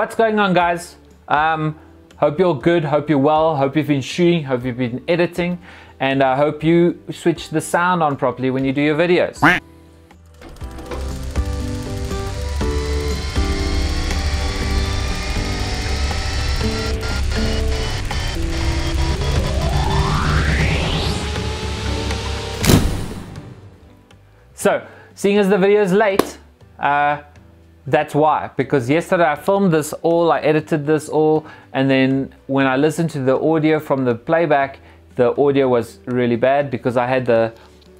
What's going on guys? Um, hope you're good, hope you're well, hope you've been shooting, hope you've been editing, and I hope you switch the sound on properly when you do your videos. So, seeing as the video is late, uh, that's why. Because yesterday I filmed this all, I edited this all, and then when I listened to the audio from the playback, the audio was really bad because I had the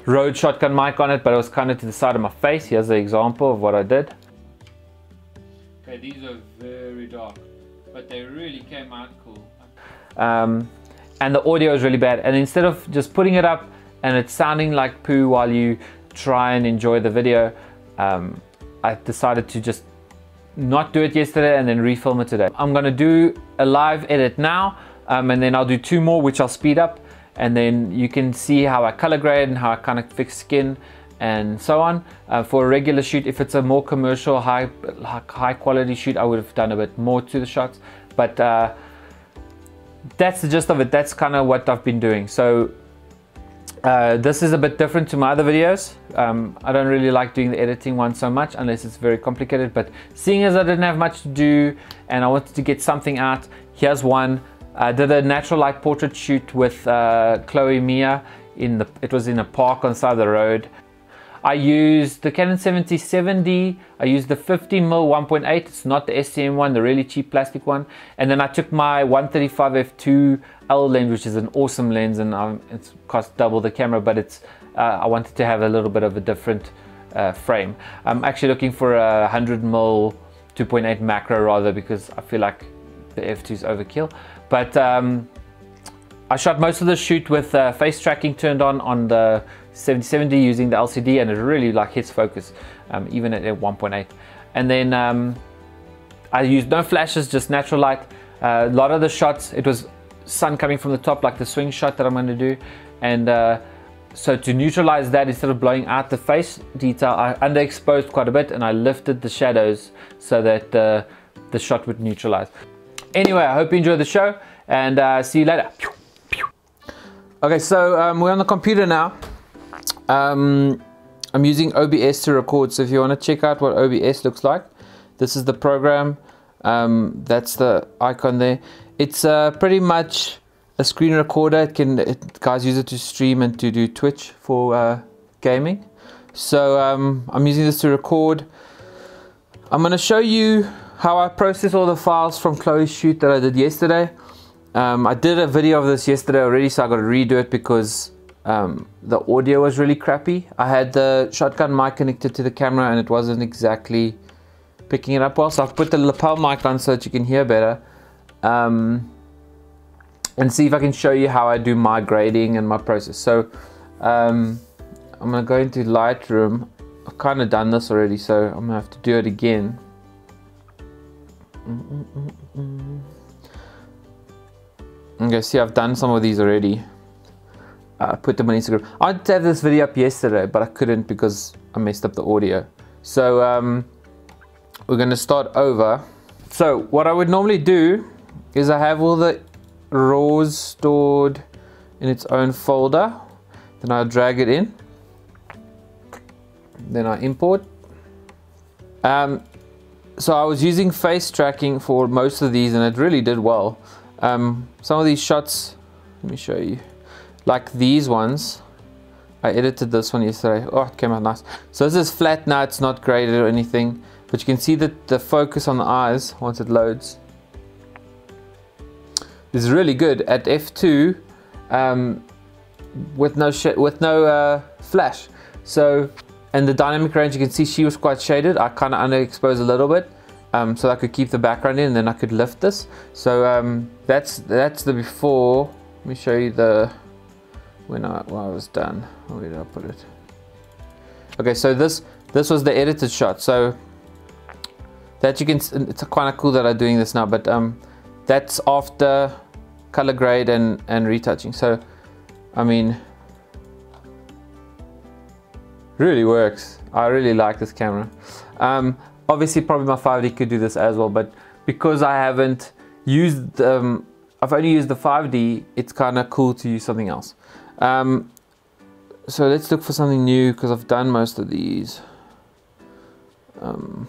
Rode shotgun mic on it, but it was kind of to the side of my face. Here's the example of what I did. Okay, these are very dark, but they really came out cool. Um, and the audio is really bad. And instead of just putting it up and it's sounding like poo while you try and enjoy the video, um, I decided to just not do it yesterday and then refilm it today. I'm gonna do a live edit now um, and then I'll do two more which I'll speed up and then you can see how I color grade and how I kind of fix skin and so on. Uh, for a regular shoot, if it's a more commercial, high, high quality shoot, I would have done a bit more to the shots. But uh, that's the gist of it. That's kind of what I've been doing. So uh, this is a bit different to my other videos. Um, I don't really like doing the editing one so much unless it's very complicated, but seeing as I didn't have much to do and I wanted to get something out, here's one. I did a natural light portrait shoot with uh, Chloe Mia. In the, it was in a park on the side of the road. I used the Canon 77D, I used the 50mm 1.8, it's not the STM one, the really cheap plastic one. And then I took my 135 f2 L lens, which is an awesome lens and um, it's cost double the camera, but it's uh, I wanted to have a little bit of a different uh, frame. I'm actually looking for a 100mm 2.8 macro rather because I feel like the f2 is overkill. But um, I shot most of the shoot with uh, face tracking turned on on the 77D using the LCD and it really like hits focus um, even at 1.8 and then um, I used no flashes just natural light uh, a lot of the shots it was sun coming from the top like the swing shot that I'm going to do. And uh, so to neutralize that instead of blowing out the face detail I underexposed quite a bit and I lifted the shadows so that uh, the shot would neutralize. Anyway I hope you enjoyed the show and uh, see you later. Okay so um, we're on the computer now. Um, I'm using OBS to record, so if you want to check out what OBS looks like, this is the program. Um, that's the icon there. It's uh, pretty much a screen recorder. It can it, guys use it to stream and to do Twitch for uh, gaming. So um, I'm using this to record. I'm going to show you how I process all the files from Chloe's shoot that I did yesterday. Um, I did a video of this yesterday already, so I got to redo it because um, the audio was really crappy. I had the shotgun mic connected to the camera and it wasn't exactly picking it up well. So I've put the lapel mic on so that you can hear better. Um, and see if I can show you how I do my grading and my process. So um, I'm gonna go into Lightroom. I've kind of done this already, so I'm gonna have to do it again. Okay, see I've done some of these already uh, put them on Instagram. I to have this video up yesterday, but I couldn't because I messed up the audio. So um, we're to start over. So what I would normally do is I have all the raws stored in its own folder. Then I drag it in. Then I import. Um, so I was using face tracking for most of these and it really did well. Um, some of these shots, let me show you like these ones I edited this one yesterday oh it came out nice so this is flat now it's not graded or anything but you can see that the focus on the eyes once it loads is really good at f2 um, with no with no uh, flash so and the dynamic range you can see she was quite shaded I kind of underexposed a little bit um, so I could keep the background in and then I could lift this so um, that's that's the before let me show you the when I, when I was done. Where did I put it? Okay, so this this was the edited shot. So that you can, it's kind of cool that I'm doing this now, but um, that's after color grade and, and retouching. So, I mean, really works. I really like this camera. Um, obviously probably my 5D could do this as well, but because I haven't used, um, I've only used the 5D, it's kind of cool to use something else. Um, so let's look for something new because I've done most of these. Um,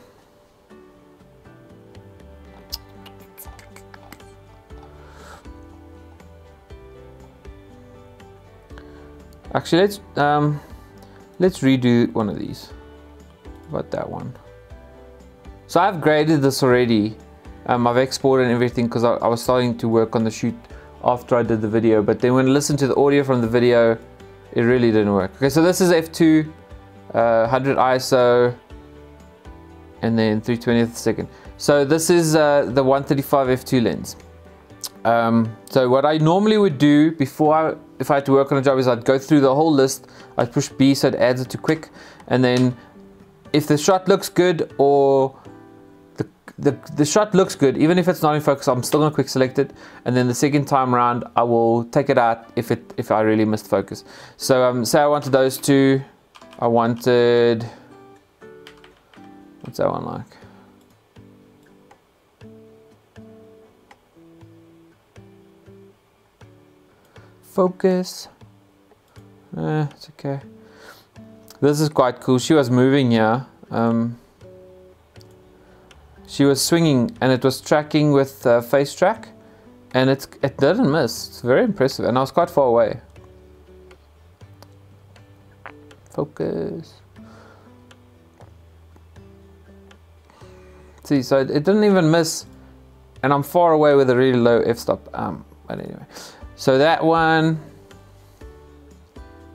actually, let's um, let's redo one of these. About that one. So I've graded this already. Um, I've exported everything because I, I was starting to work on the shoot after I did the video. But then when I listened to the audio from the video, it really didn't work. Okay, so this is f2, uh, 100 ISO, and then 320th second. So this is uh, the 135 f2 lens. Um, so what I normally would do before I, if I had to work on a job is I'd go through the whole list, I'd push B so it adds it to quick, and then if the shot looks good or the, the, the shot looks good, even if it's not in focus, I'm still gonna quick select it. And then the second time around, I will take it out if it if I really missed focus. So um, say I wanted those two, I wanted, what's that one like? Focus, eh, it's okay. This is quite cool. She was moving here. Um, she was swinging and it was tracking with uh, face track and it, it didn't miss. It's very impressive and I was quite far away. Focus. See, so it, it didn't even miss and I'm far away with a really low f-stop. Um, but anyway, so that one,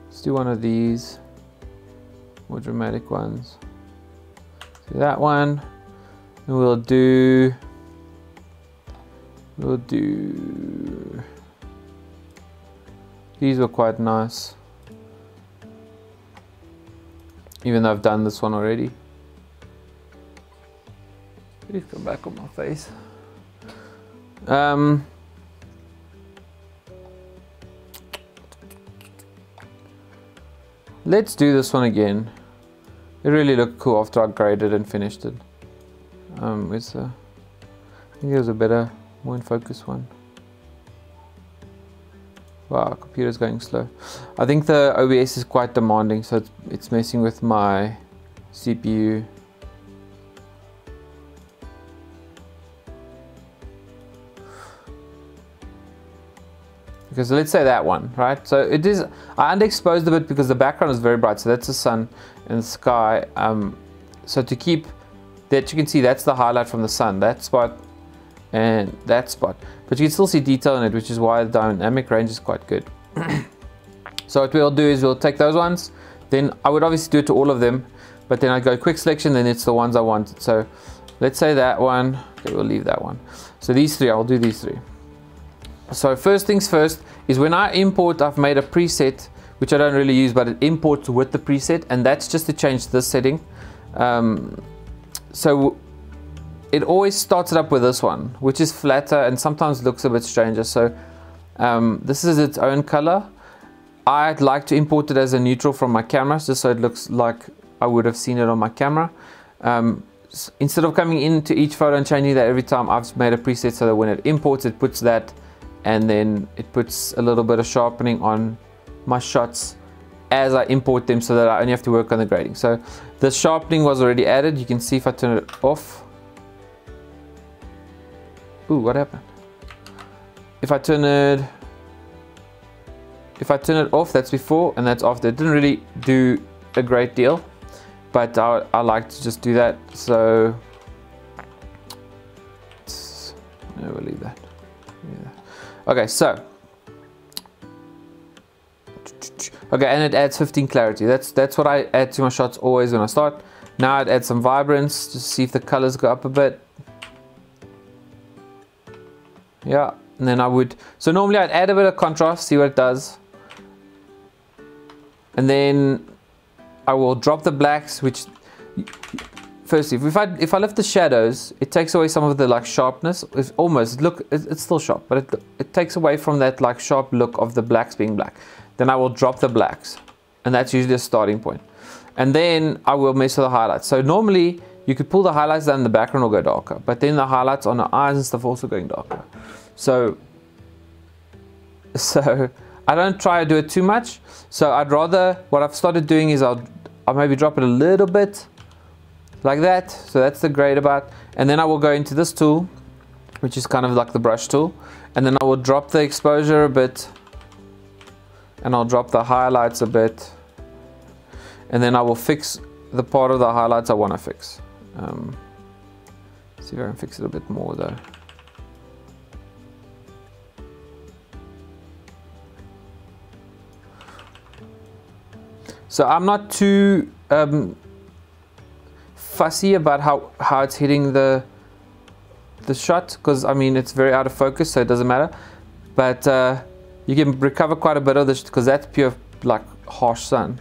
let's do one of these more dramatic ones. So that one and we'll do we'll do these were quite nice. Even though I've done this one already. Please come back on my face. Um, let's do this one again it really looked cool after I graded and finished it um, it's a, I think there's a better, more in focus one. Wow, computer's going slow. I think the OBS is quite demanding, so it's, it's messing with my CPU. Because let's say that one, right? So it is, I underexposed a bit because the background is very bright. So that's the sun and the sky. Um, so to keep that you can see that's the highlight from the sun that spot and that spot. But you can still see detail in it which is why the dynamic range is quite good. So what we'll do is we'll take those ones. Then I would obviously do it to all of them but then I go quick selection then it's the ones I want so let's say that one. Okay we'll leave that one. So these three I'll do these three so first things first is when I import I've made a preset which I don't really use but it imports with the preset and that's just to change this setting um, so it always starts it up with this one, which is flatter and sometimes looks a bit stranger. So um, this is its own color. I'd like to import it as a neutral from my camera, just so it looks like I would have seen it on my camera. Um, instead of coming into each photo and changing that every time, I've made a preset so that when it imports, it puts that and then it puts a little bit of sharpening on my shots as I import them so that I only have to work on the grading. So the sharpening was already added. You can see if I turn it off. Ooh, what happened? If I turn it, if I turn it off, that's before and that's after. It didn't really do a great deal, but I, I like to just do that. So, no, we'll leave that. Okay, so Okay, and it adds 15 clarity. That's that's what I add to my shots always when I start. Now I'd add some vibrance to see if the colors go up a bit. Yeah, and then I would, so normally I'd add a bit of contrast, see what it does. And then I will drop the blacks, which firstly, if I if I lift the shadows, it takes away some of the like sharpness. It's almost look, it's still sharp, but it it takes away from that like sharp look of the blacks being black. Then I will drop the blacks. And that's usually a starting point. And then I will mess with the highlights. So normally you could pull the highlights down the background will go darker. But then the highlights on the eyes and stuff also going darker. So, so I don't try to do it too much. So I'd rather, what I've started doing is I'll, I'll maybe drop it a little bit like that. So that's the great about. And then I will go into this tool, which is kind of like the brush tool. And then I will drop the exposure a bit and I'll drop the highlights a bit. And then I will fix the part of the highlights I want to fix. Um, see if I can fix it a bit more though. So I'm not too um, fussy about how, how it's hitting the the shot because I mean it's very out of focus so it doesn't matter. But uh, you can recover quite a bit of this because that's pure like harsh sun.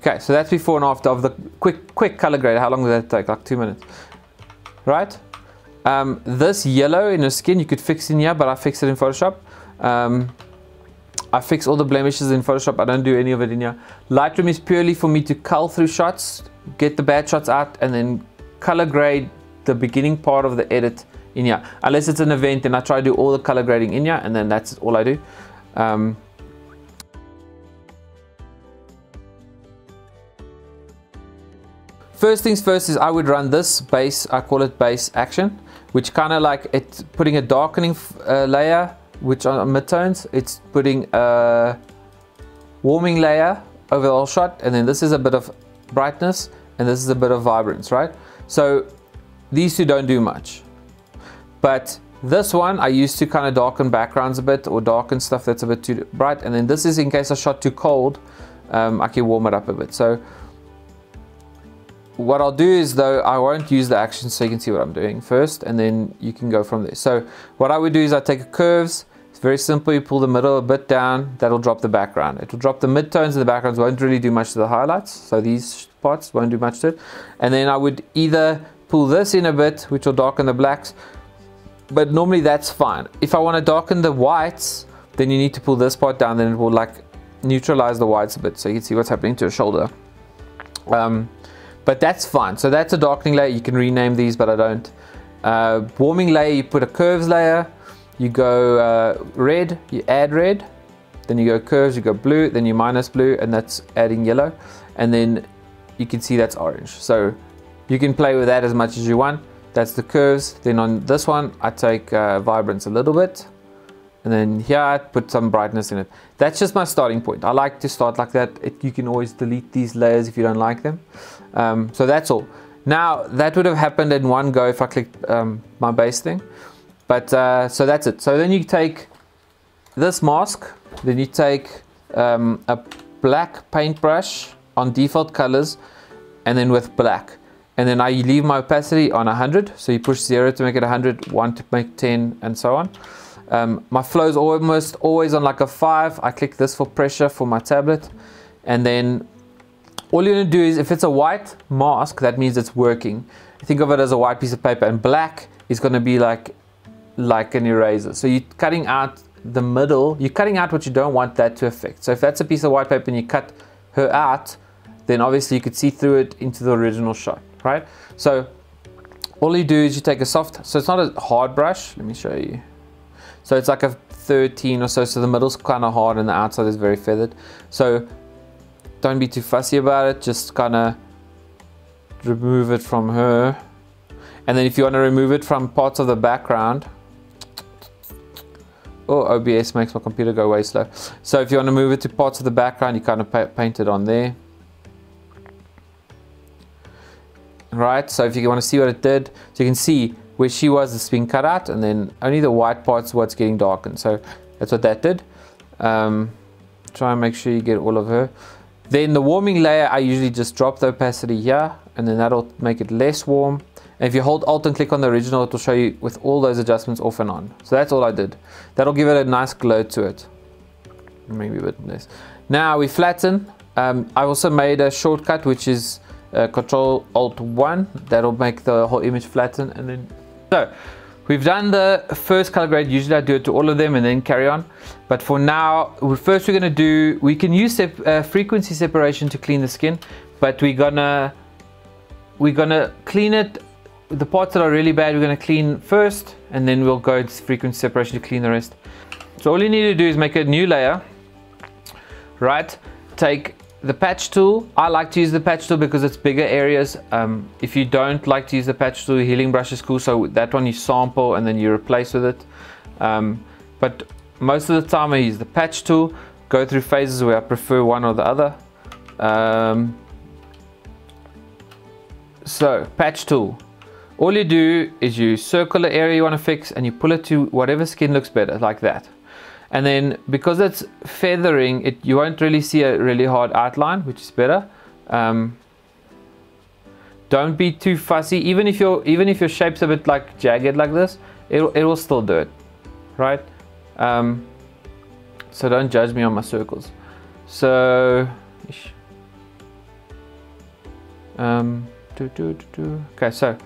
Okay so that's before and after of the quick quick color grade. How long did that take? Like two minutes. Right? Um, this yellow in the skin you could fix in here but I fixed it in Photoshop. Um, I fix all the blemishes in Photoshop. I don't do any of it in here. Lightroom is purely for me to cull through shots, get the bad shots out, and then color grade the beginning part of the edit in here. Unless it's an event, then I try to do all the color grading in here, and then that's all I do. Um, First things first is I would run this base, I call it base action, which kind of like it's putting a darkening uh, layer which on midtones, it's putting a warming layer over the whole shot, and then this is a bit of brightness, and this is a bit of vibrance, right? So these two don't do much. But this one I used to kind of darken backgrounds a bit or darken stuff that's a bit too bright. And then this is in case I shot too cold, um, I can warm it up a bit. So what I'll do is though, I won't use the action so you can see what I'm doing first and then you can go from there. So what I would do is I take curves, it's very simple, you pull the middle a bit down, that'll drop the background. It will drop the midtones and the backgrounds, won't really do much to the highlights. So these parts won't do much to it. And then I would either pull this in a bit, which will darken the blacks, but normally that's fine. If I want to darken the whites, then you need to pull this part down, then it will like neutralize the whites a bit so you can see what's happening to your shoulder. Um, but that's fine. So that's a darkening layer. You can rename these, but I don't. Uh, warming layer, you put a curves layer, you go uh, red, you add red, then you go curves, you go blue, then you minus blue, and that's adding yellow. And then you can see that's orange. So you can play with that as much as you want. That's the curves. Then on this one, I take uh, vibrance a little bit. And then here I put some brightness in it. That's just my starting point. I like to start like that. It, you can always delete these layers if you don't like them. Um, so that's all. Now that would have happened in one go if I clicked um, my base thing. But uh, so that's it. So then you take this mask, then you take um, a black paintbrush on default colors and then with black. And then I leave my opacity on 100. So you push 0 to make it 100, 1 to make 10 and so on. Um, my flow is almost always on like a 5. I click this for pressure for my tablet. And then all you're to do is if it's a white mask, that means it's working. Think of it as a white piece of paper. And black is going to be like like an eraser. So you're cutting out the middle, you're cutting out what you don't want that to affect. So if that's a piece of white paper and you cut her out, then obviously you could see through it into the original shot, right? So all you do is you take a soft, so it's not a hard brush, let me show you. So it's like a 13 or so, so the middle's kind of hard and the outside is very feathered. So don't be too fussy about it, just kind of remove it from her. And then if you want to remove it from parts of the background, Oh, OBS makes my computer go way slow. So if you want to move it to parts of the background, you kind of paint it on there. Right, so if you want to see what it did, so you can see where she was, it's being cut out, and then only the white parts what's getting darkened. So that's what that did. Um, try and make sure you get all of her. Then the warming layer, I usually just drop the opacity here, and then that'll make it less warm. And if you hold Alt and click on the original, it will show you with all those adjustments off and on. So that's all I did. That'll give it a nice glow to it. Maybe a bit less. Now we flatten. Um, I also made a shortcut, which is uh, Control Alt 1. That'll make the whole image flatten. And then, so we've done the first color grade. Usually I do it to all of them and then carry on. But for now, first we're gonna do, we can use uh, frequency separation to clean the skin, but we're gonna we're gonna clean it. The parts that are really bad, we're gonna clean first, and then we'll go to frequency separation to clean the rest. So all you need to do is make a new layer, right? Take the patch tool. I like to use the patch tool because it's bigger areas. Um, if you don't like to use the patch tool, healing brush is cool. So that one you sample and then you replace with it. Um, but most of the time I use the patch tool. Go through phases where I prefer one or the other. Um, so patch tool. All you do is you circle the area you want to fix and you pull it to whatever skin looks better, like that. And then because it's feathering, it you won't really see a really hard outline, which is better. Um, don't be too fussy. Even if your even if your shape's a bit like jagged like this, it it will still do it, right? Um, so don't judge me on my circles. So, um, do, do, do, do. okay. So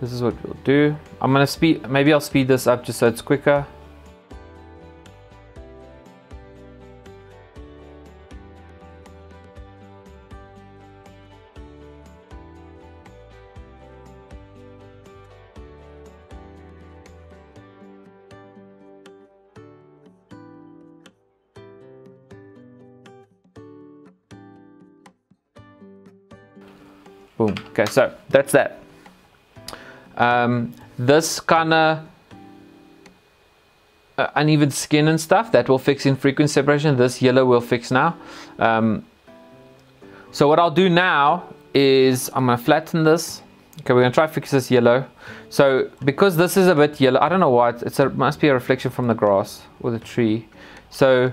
this is what we'll do. I'm gonna speed. Maybe I'll speed this up just so it's quicker. Boom. Okay, so that's that. Um, this kind of uh, uneven skin and stuff that will fix in frequency separation. This yellow will fix now. Um, so what I'll do now is I'm gonna flatten this. Okay, we're gonna try fix this yellow. So because this is a bit yellow, I don't know what, it's a, must be a reflection from the grass or the tree. So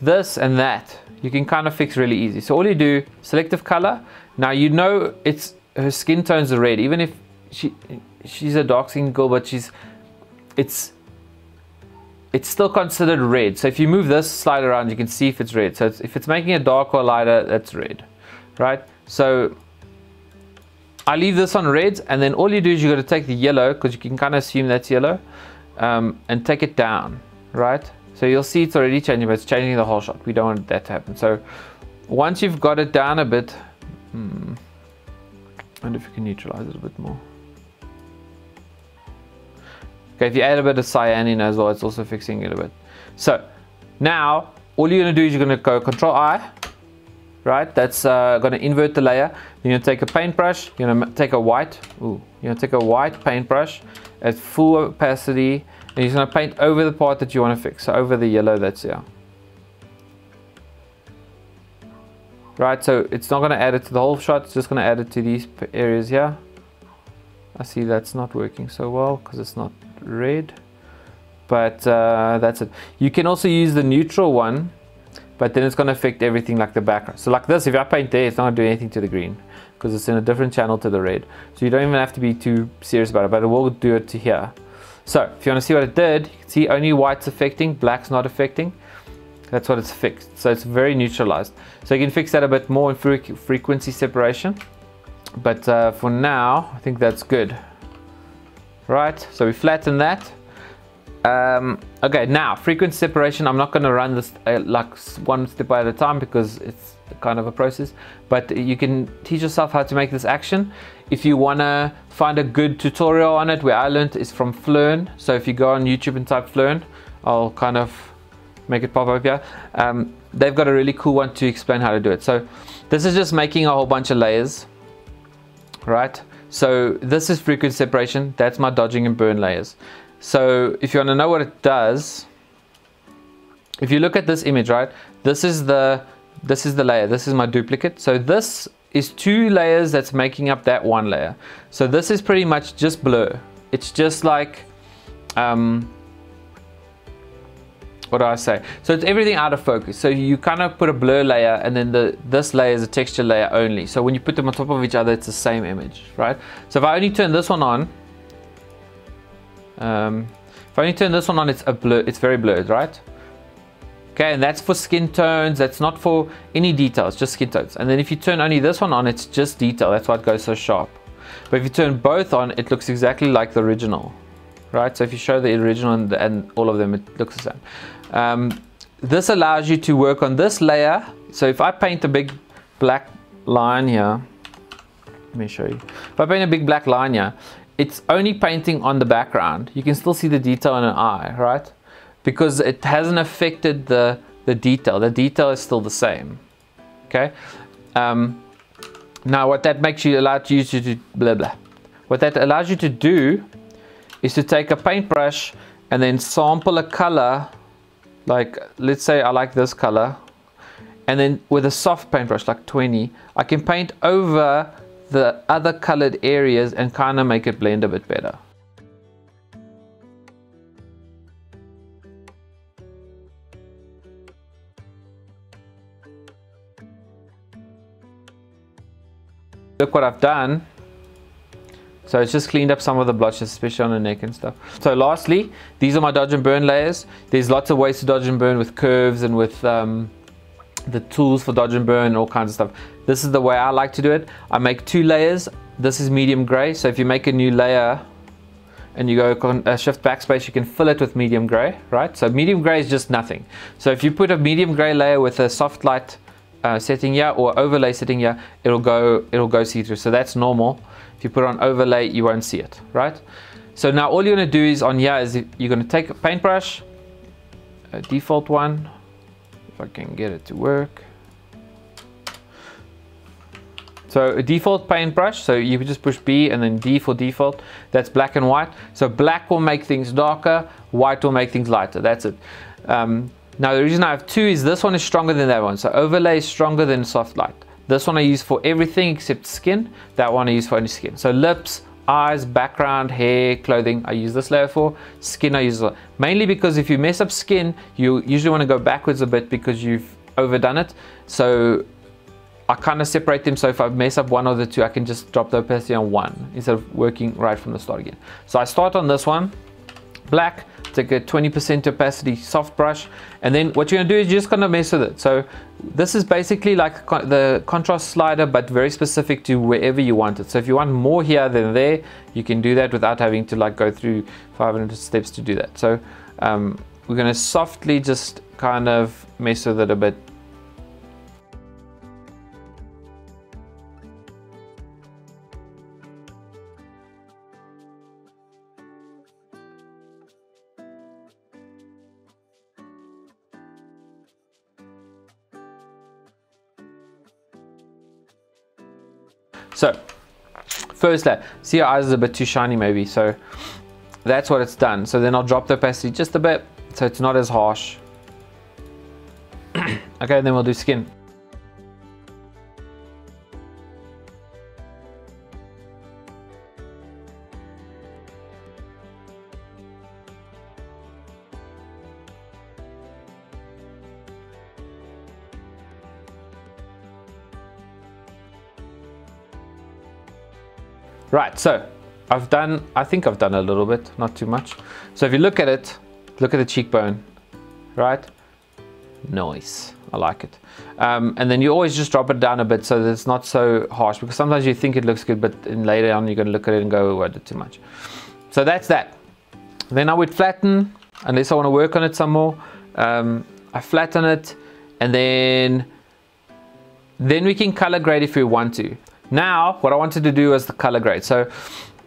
this and that, you can kind of fix really easy. So all you do, selective color, now you know it's her skin tones are red, even if she she's a dark skinned girl, but she's it's it's still considered red. So if you move this slide around, you can see if it's red. So it's, if it's making it darker or lighter, that's red, right? So I leave this on red, and then all you do is you got to take the yellow because you can kind of assume that's yellow, um, and take it down, right? So you'll see it's already changing, but it's changing the whole shot. We don't want that to happen. So once you've got it down a bit, Hmm. And if you can neutralize it a bit more. Okay, if you add a bit of cyan in as well, it's also fixing it a bit. So now all you're to do is you're going to go Control I, right? That's uh, going to invert the layer. You're to take a paintbrush. You're to take a white. Ooh, you're to take a white paintbrush at full opacity, and you're to paint over the part that you want to fix. So over the yellow that's here. right so it's not going to add it to the whole shot it's just going to add it to these areas here I see that's not working so well because it's not red but uh, that's it you can also use the neutral one but then it's going to affect everything like the background so like this if I paint there it's not going to do anything to the green because it's in a different channel to the red so you don't even have to be too serious about it but it will do it to here so if you want to see what it did you can see only white's affecting black's not affecting that's what it's fixed. So it's very neutralized. So you can fix that a bit more in fre frequency separation. But uh, for now, I think that's good. Right, so we flatten that. Um, okay, now frequency separation. I'm not going to run this uh, like one step at a time because it's kind of a process. But you can teach yourself how to make this action. If you want to find a good tutorial on it, where I learned is from Phlearn. So if you go on YouTube and type Phlearn, I'll kind of make it pop up here. Um, they've got a really cool one to explain how to do it. So this is just making a whole bunch of layers, right? So this is frequency separation. That's my dodging and burn layers. So if you want to know what it does, if you look at this image, right? This is the this is the layer. This is my duplicate. So this is two layers that's making up that one layer. So this is pretty much just blur. It's just like um, what do I say? So it's everything out of focus. So you kind of put a blur layer and then the this layer is a texture layer only. So when you put them on top of each other, it's the same image, right? So if I only turn this one on, um, if I only turn this one on, it's a blur, it's very blurred, right? Okay, and that's for skin tones. That's not for any details, just skin tones. And then if you turn only this one on, it's just detail. That's why it goes so sharp. But if you turn both on, it looks exactly like the original, right? So if you show the original and, and all of them, it looks the same. Um, this allows you to work on this layer. So if I paint a big black line here, let me show you. If I paint a big black line here, it's only painting on the background. You can still see the detail in an eye, right? Because it hasn't affected the, the detail. The detail is still the same, okay? Um, now what that makes you allow you to do blah blah. What that allows you to do is to take a paintbrush and then sample a color like let's say I like this color and then with a soft paintbrush like 20 I can paint over the other colored areas and kind of make it blend a bit better. Look what I've done. So it's just cleaned up some of the blotches, especially on the neck and stuff. So lastly, these are my dodge and burn layers. There's lots of ways to dodge and burn with curves and with um, the tools for dodge and burn and all kinds of stuff. This is the way I like to do it. I make two layers. This is medium gray. So if you make a new layer and you go uh, shift backspace, you can fill it with medium gray, right? So medium gray is just nothing. So if you put a medium gray layer with a soft light uh, setting here or overlay setting here, it'll go it'll go see through. So that's normal. If you put on overlay, you won't see it, right? So now all you're gonna do is on here is you're gonna take a paintbrush, a default one, if I can get it to work. So a default paintbrush, so you can just push B and then D for default. That's black and white. So black will make things darker, white will make things lighter. That's it. Um, now the reason I have two is this one is stronger than that one. So overlay is stronger than soft light. This one I use for everything except skin. That one I use for only skin. So lips, eyes, background, hair, clothing, I use this layer for. Skin I use mainly because if you mess up skin, you usually want to go backwards a bit because you've overdone it. So I kind of separate them so if I mess up one of the two, I can just drop the opacity on one instead of working right from the start again. So I start on this one, black, take a 20% opacity soft brush and then what you're gonna do is you're just gonna mess with it. So this is basically like the contrast slider but very specific to wherever you want it. So if you want more here than there you can do that without having to like go through 500 steps to do that. So um, we're gonna softly just kind of mess with it a bit first layer, see your eyes is a bit too shiny maybe, so that's what it's done. So then I'll drop the opacity just a bit, so it's not as harsh. okay, then we'll do skin. Right, so I've done, I think I've done a little bit, not too much. So if you look at it, look at the cheekbone, right? Nice, I like it. Um, and then you always just drop it down a bit so that it's not so harsh because sometimes you think it looks good, but later on you're gonna look at it and go, oh, I did too much. So that's that. Then I would flatten, unless I wanna work on it some more. Um, I flatten it and then, then we can color grade if we want to. Now, what I wanted to do is the color grade. So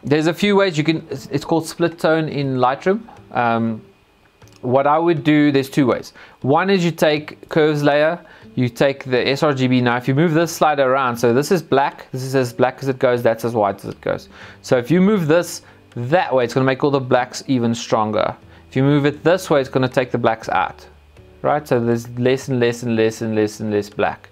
there's a few ways you can, it's called split tone in Lightroom. Um, what I would do, there's two ways. One is you take curves layer, you take the sRGB. Now, if you move this slider around, so this is black, this is as black as it goes, that's as white as it goes. So if you move this that way, it's gonna make all the blacks even stronger. If you move it this way, it's gonna take the blacks out, right? So there's less and less and less and less and less black.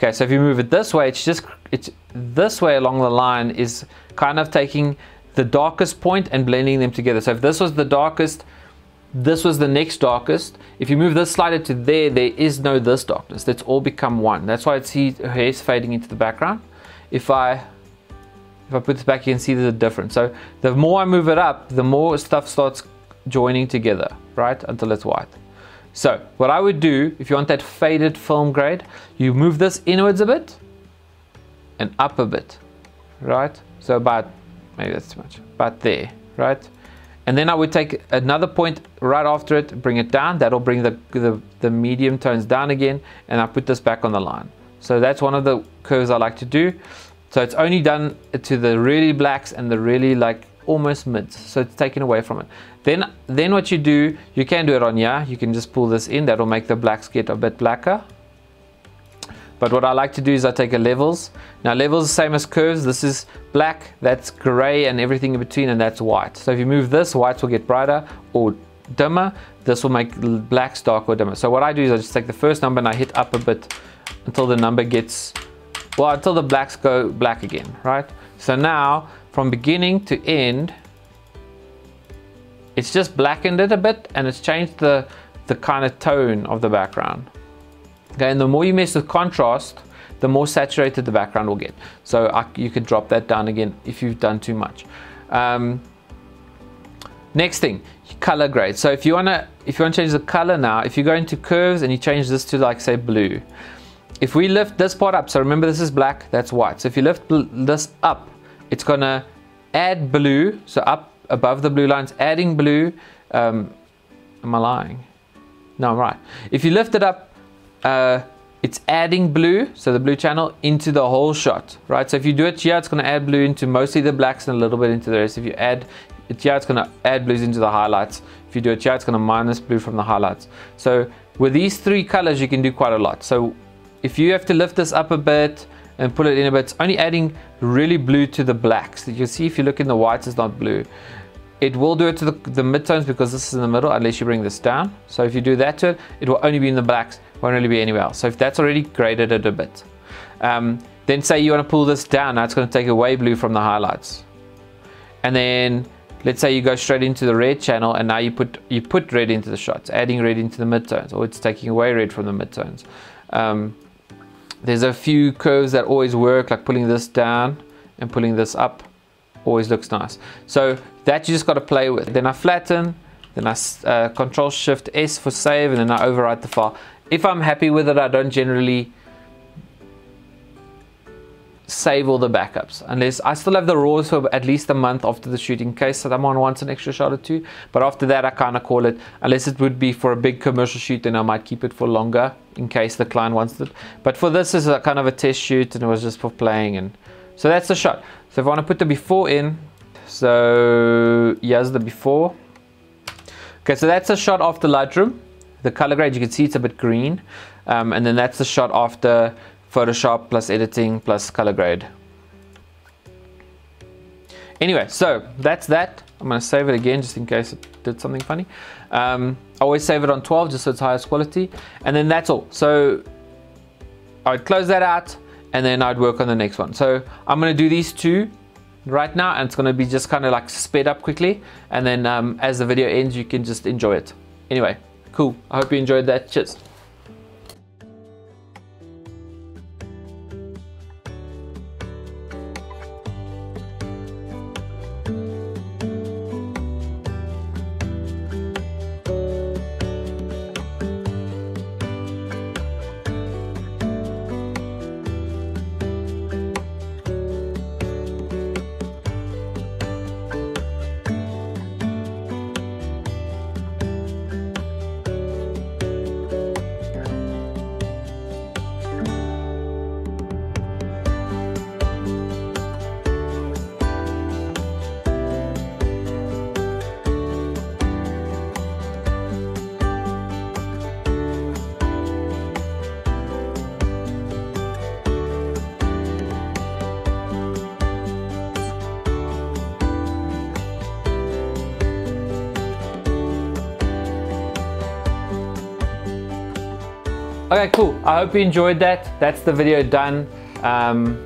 Okay, so if you move it this way, it's just, it's this way along the line is kind of taking the darkest point and blending them together. So if this was the darkest, this was the next darkest. If you move this slider to there, there is no this darkness. That's all become one. That's why it's her hair's fading into the background. If I if I put this back, you can see there's a difference. So the more I move it up, the more stuff starts joining together, right? Until it's white. So what I would do, if you want that faded film grade, you move this inwards a bit and up a bit, right? So about, maybe that's too much, about there, right? And then I would take another point right after it, bring it down. That'll bring the, the, the medium tones down again. And I put this back on the line. So that's one of the curves I like to do. So it's only done to the really blacks and the really like almost mids. So it's taken away from it. Then, then what you do, you can do it on here. You can just pull this in. That'll make the blacks get a bit blacker. But what I like to do is I take a levels. Now levels the same as curves. This is black, that's gray and everything in between and that's white. So if you move this, whites will get brighter or dimmer. This will make blacks darker or dimmer. So what I do is I just take the first number and I hit up a bit until the number gets, well, until the blacks go black again, right? So now from beginning to end, it's just blackened it a bit and it's changed the, the kind of tone of the background. Okay, and the more you mess with contrast, the more saturated the background will get. So I, you could drop that down again if you've done too much. Um, next thing, color grade. So if you wanna if you want to change the color now, if you go into curves and you change this to like say blue, if we lift this part up, so remember this is black, that's white. So if you lift this up, it's gonna add blue, so up above the blue lines, adding blue. Um, am I lying? No, I'm right. If you lift it up, uh, it's adding blue, so the blue channel, into the whole shot, right? So if you do it here, it's to add blue into mostly the blacks and a little bit into the rest. If you add it here, it's to add blues into the highlights. If you do it here, it's to minus blue from the highlights. So with these three colors, you can do quite a lot. So if you have to lift this up a bit and pull it in a bit, it's only adding really blue to the blacks. You see if you look in the whites, it's not blue. It will do it to the, the midtones because this is in the middle unless you bring this down. So if you do that to it, it will only be in the blacks, won't really be anywhere else. So if that's already graded it a bit. Um, then say you want to pull this down, now it's going to take away blue from the highlights. And then let's say you go straight into the red channel and now you put you put red into the shots, adding red into the midtones, or it's taking away red from the midtones. Um, there's a few curves that always work, like pulling this down and pulling this up always looks nice. So that you just got to play with. Then I flatten, then I uh, control shift S for save, and then I overwrite the file. If I'm happy with it, I don't generally save all the backups. Unless I still have the raws for at least a month after the shoot in case someone wants an extra shot or two. But after that I kind of call it unless it would be for a big commercial shoot then I might keep it for longer in case the client wants it. But for this is a kind of a test shoot and it was just for playing and so that's the shot. So if I want to put the before in so here's the before. Okay so that's a shot after Lightroom. The color grade you can see it's a bit green. Um, and then that's the shot after Photoshop plus editing plus color grade. Anyway, so that's that. I'm to save it again just in case it did something funny. Um, I always save it on 12 just so it's highest quality. And then that's all. So I'd close that out and then I'd work on the next one. So I'm to do these two right now and it's to be just kind of like sped up quickly. And then um, as the video ends, you can just enjoy it. Anyway, cool. I hope you enjoyed that. Cheers. Okay, cool. I hope you enjoyed that. That's the video done. Um,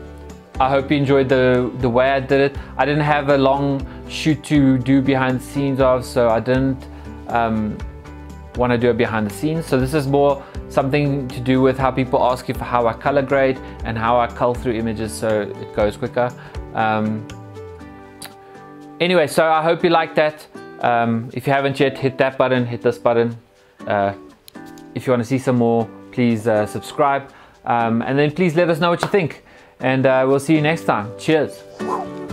I hope you enjoyed the, the way I did it. I didn't have a long shoot to do behind the scenes of, so I didn't um, want to do it behind the scenes. So this is more something to do with how people ask you for how I color grade and how I cull through images so it goes quicker. Um, anyway, so I hope you liked that. Um, if you haven't yet, hit that button, hit this button. Uh, if you want to see some more please uh, subscribe. Um, and then please let us know what you think. And uh, we'll see you next time. Cheers.